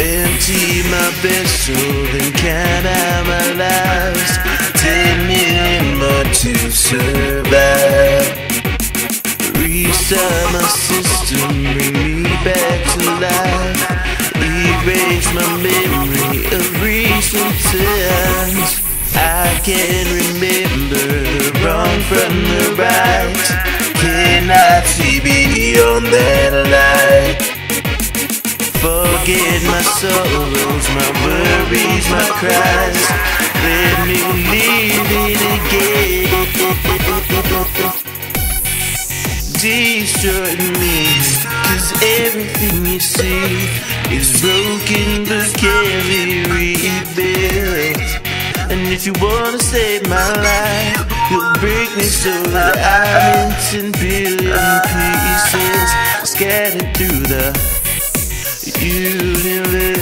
Empty my vessel count out my lives. Ten million more to survive. Restart my system, bring me back to life. Erase my memory of recent times. I can't remember the wrong from the right. Cannot see beyond that light. Forget my sorrows, my worries, my cries. Let me live it again. Destroy me, cause everything you see is broken but can be rebuilt. And if you wanna save my life, you'll break me so that I'm in 10 billion pieces scattered through the times